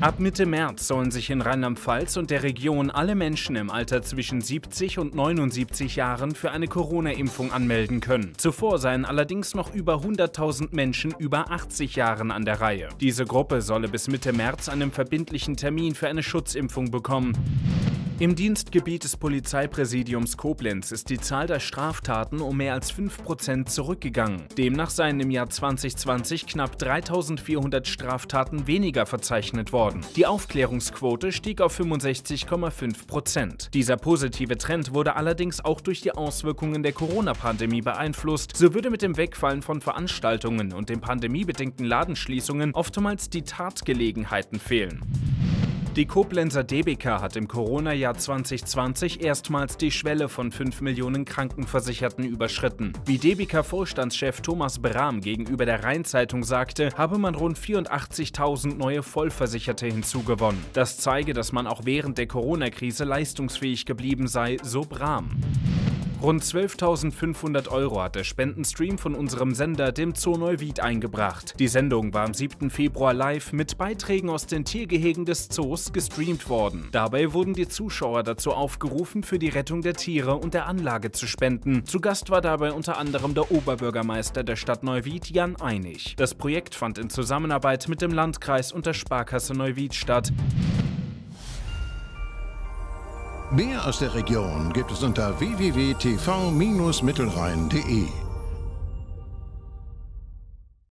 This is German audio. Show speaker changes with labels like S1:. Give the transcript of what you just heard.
S1: Ab Mitte März sollen sich in Rheinland-Pfalz und der Region alle Menschen im Alter zwischen 70 und 79 Jahren für eine Corona-Impfung anmelden können. Zuvor seien allerdings noch über 100.000 Menschen über 80 Jahren an der Reihe. Diese Gruppe solle bis Mitte März einen verbindlichen Termin für eine Schutzimpfung bekommen. Im Dienstgebiet des Polizeipräsidiums Koblenz ist die Zahl der Straftaten um mehr als 5% zurückgegangen. Demnach seien im Jahr 2020 knapp 3400 Straftaten weniger verzeichnet worden. Die Aufklärungsquote stieg auf 65,5%. Dieser positive Trend wurde allerdings auch durch die Auswirkungen der Corona-Pandemie beeinflusst. So würde mit dem Wegfallen von Veranstaltungen und den pandemiebedingten Ladenschließungen oftmals die Tatgelegenheiten fehlen. Die Koblenzer DBK hat im Corona-Jahr 2020 erstmals die Schwelle von 5 Millionen Krankenversicherten überschritten. Wie DBK-Vorstandschef Thomas Brahm gegenüber der Rheinzeitung sagte, habe man rund 84.000 neue Vollversicherte hinzugewonnen. Das zeige, dass man auch während der Corona-Krise leistungsfähig geblieben sei, so Brahm. Rund 12.500 Euro hat der Spendenstream von unserem Sender, dem Zoo Neuwied, eingebracht. Die Sendung war am 7. Februar live mit Beiträgen aus den Tiergehegen des Zoos gestreamt worden. Dabei wurden die Zuschauer dazu aufgerufen, für die Rettung der Tiere und der Anlage zu spenden. Zu Gast war dabei unter anderem der Oberbürgermeister der Stadt Neuwied, Jan Einig. Das Projekt fand in Zusammenarbeit mit dem Landkreis und der Sparkasse Neuwied statt.
S2: Mehr aus der Region gibt es unter www.tv-mittelrhein.de.